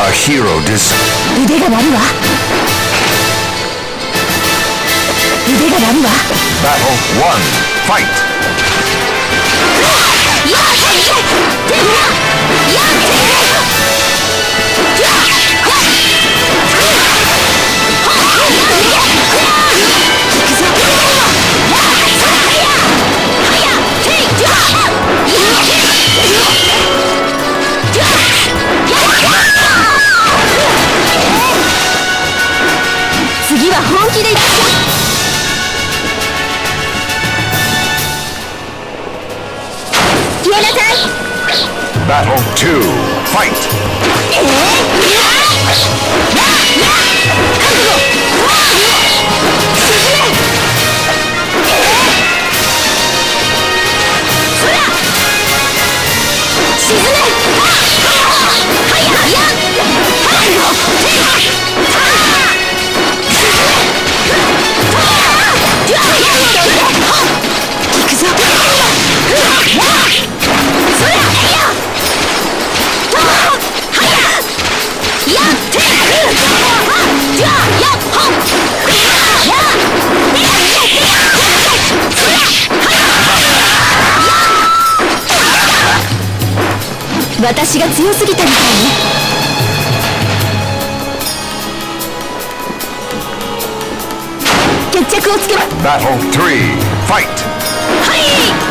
A hero dis 腕が鳴るわ腕が鳴るわ Battle 1 Fight 次は本 気でいく消えなさい Battle 2 Fight! えー、ややや覚悟沈め私が強すぎたみたいね。決着をつけ Battle 3 Fight! はい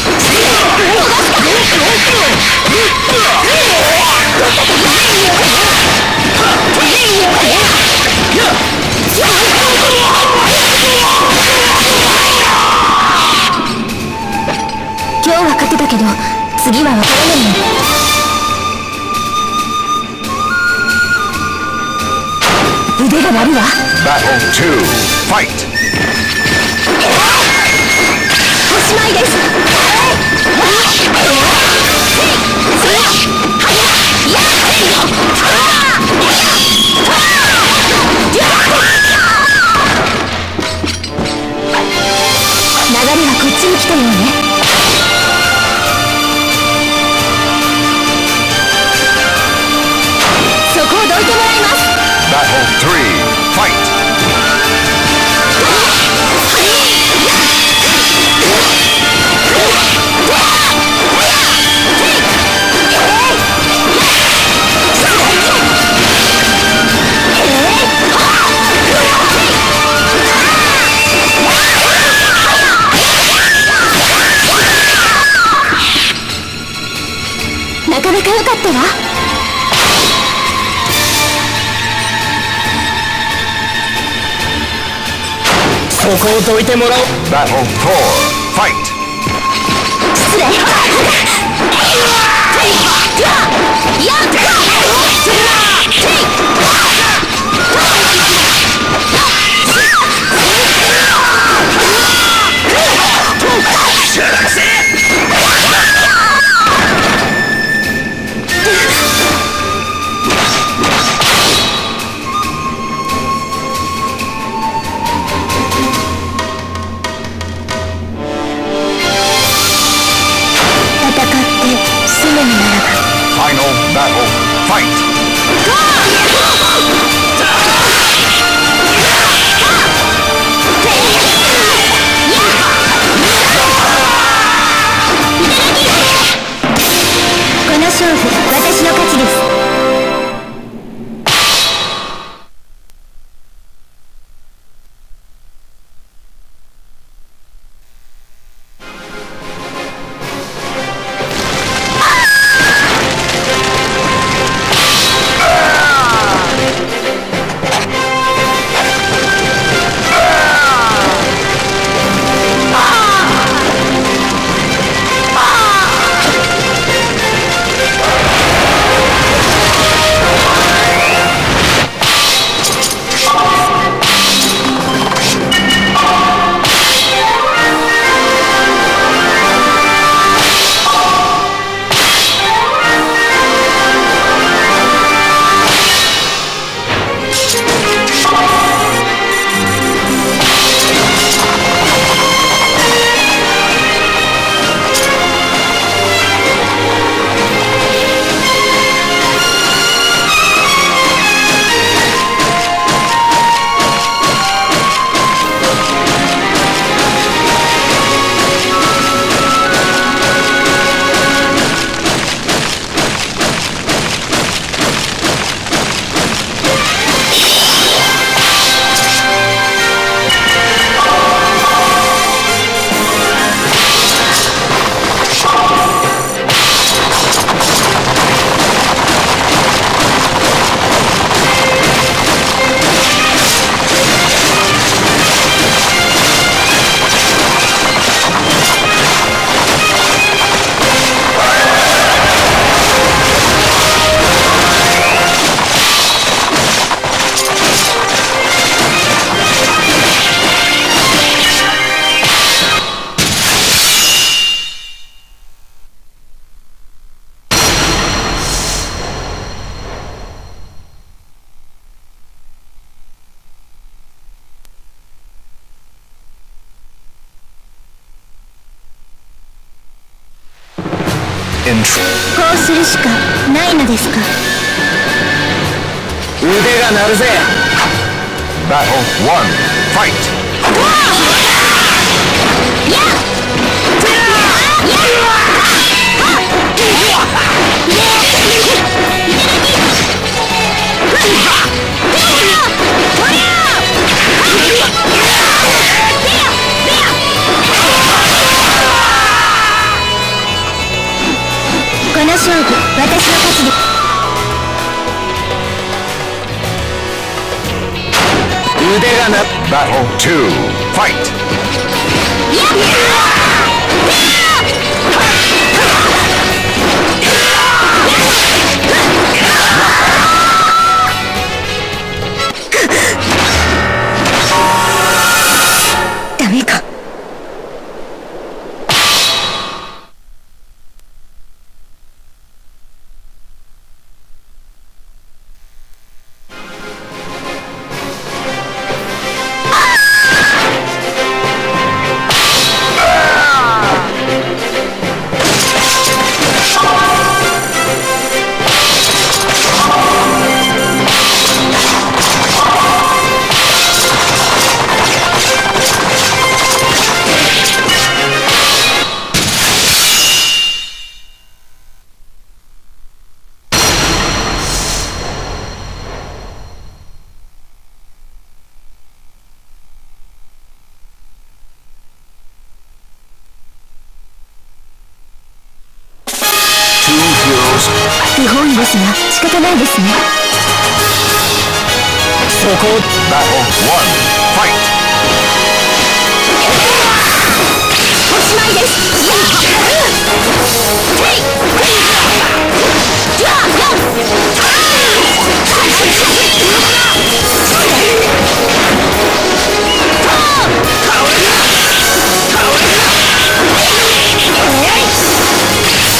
こびくずが今日は勝てたけど次は分からない腕が鳴るわ Battle 2 Fight! おしまいですなかなか良かったわ。そこをどいてもらおう。Battle 4 Fight. 失礼。やっ in しかないのですか？腕が鳴るぜ Battle 1. Fight! こ腕が鳴る Battle 2. Fight! ダそこを Battle 1. Fight! おしまいです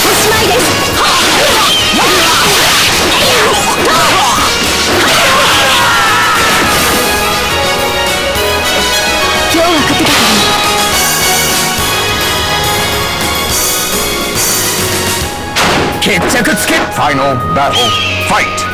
おしまいです決着つけ Final battle. Fight!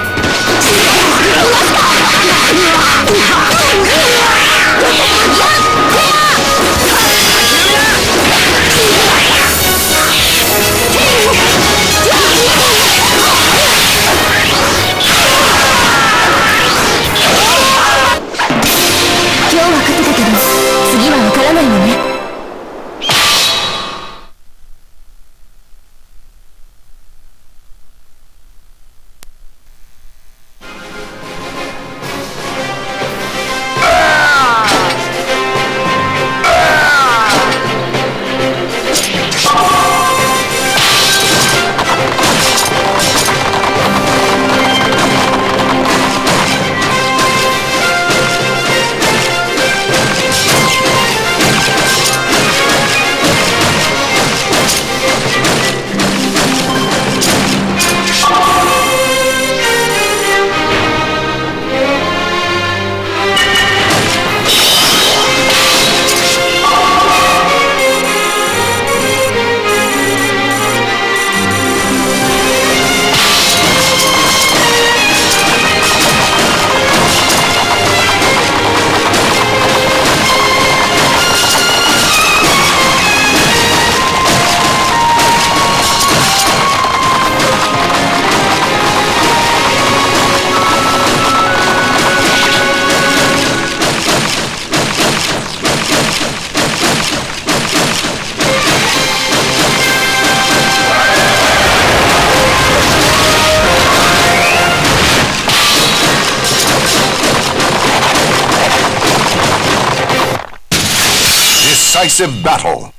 Decisive battle.「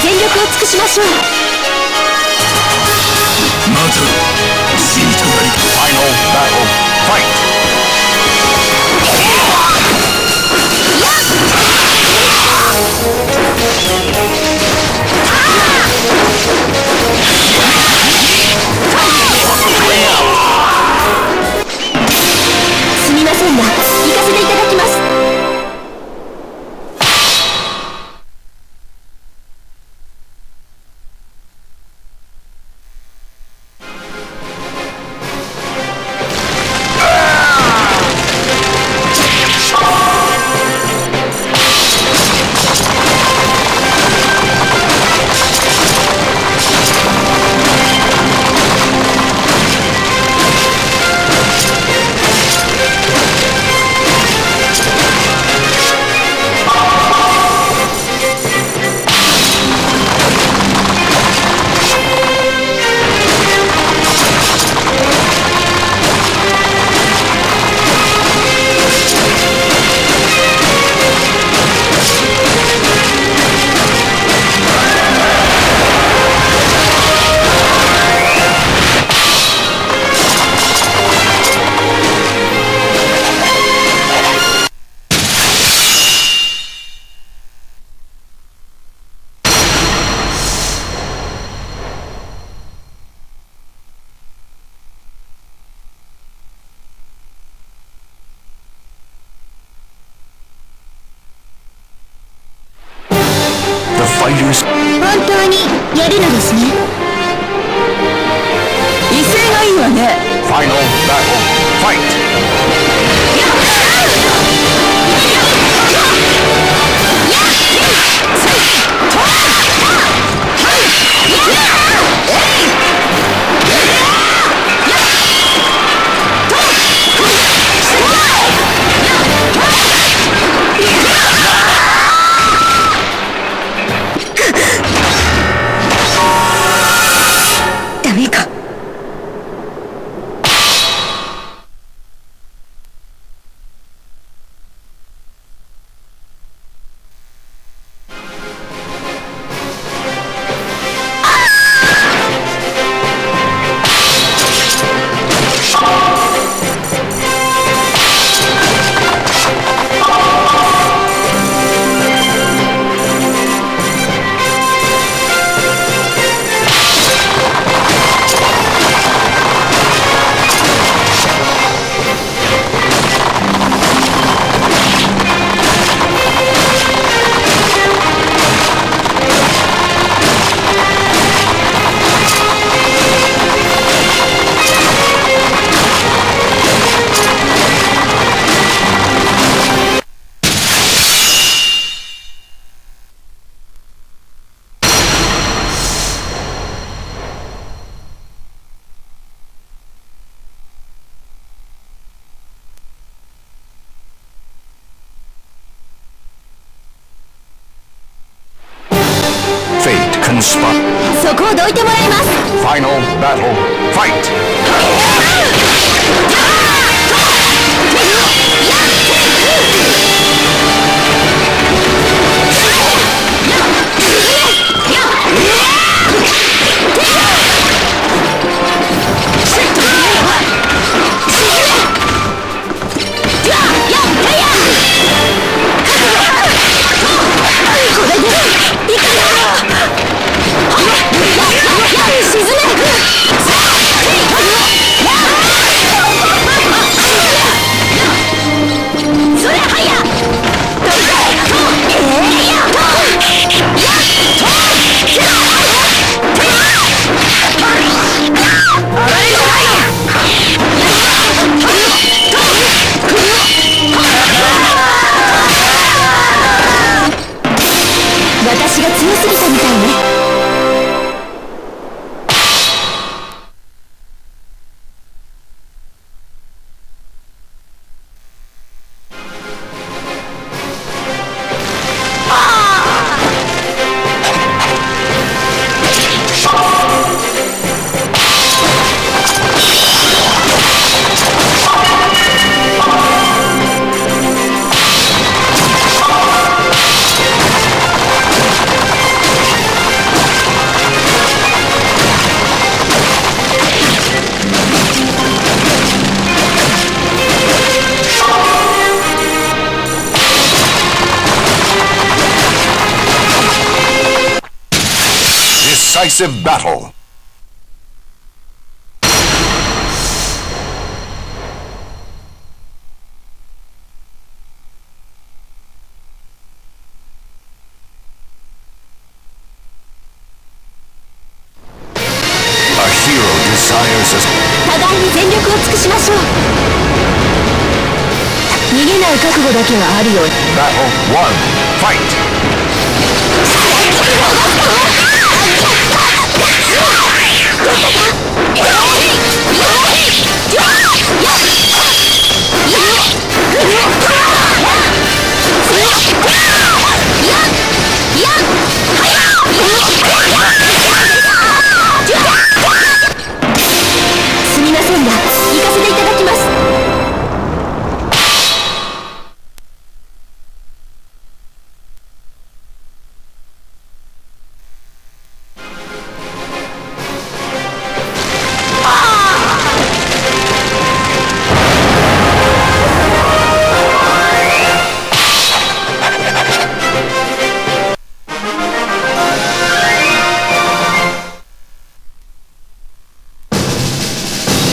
全力を尽くしましょう。まず decisive battle.